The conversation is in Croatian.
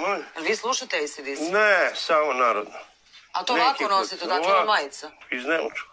Molim? Vi slušate ACDC? Ne, samo narodno. A to Neki znači, ovako nosite, dakle ova majica? Iz Neučka.